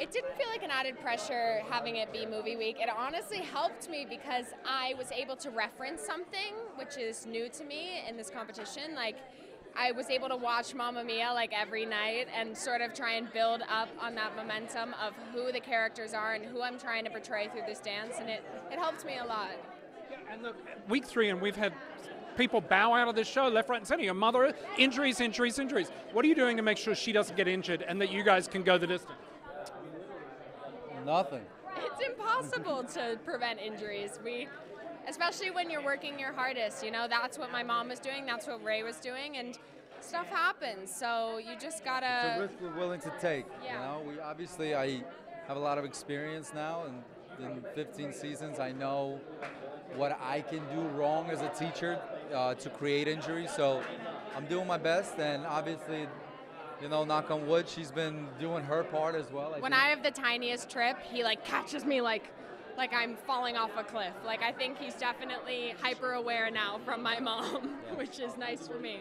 It didn't feel like an added pressure having it be movie week. It honestly helped me because I was able to reference something which is new to me in this competition. Like, I was able to watch Mamma Mia like every night and sort of try and build up on that momentum of who the characters are and who I'm trying to portray through this dance, and it, it helped me a lot. And look, week three, and we've had people bow out of this show left, right, and center. Your mother, injuries, injuries, injuries. What are you doing to make sure she doesn't get injured and that you guys can go the distance? Nothing. It's impossible to prevent injuries. We, especially when you're working your hardest, you know, that's what my mom was doing, that's what Ray was doing, and stuff happens. So you just gotta. It's a risk we're willing to take. Yeah. You know, we obviously I have a lot of experience now, and in 15 seasons, I know what I can do wrong as a teacher uh, to create injury. So I'm doing my best, and obviously, you know, knock on wood, she's been doing her part as well. When think- I have the tiniest trip, he like catches me like like I'm falling off a cliff. Like I think he's definitely hyper aware now from my mom, which is nice for me.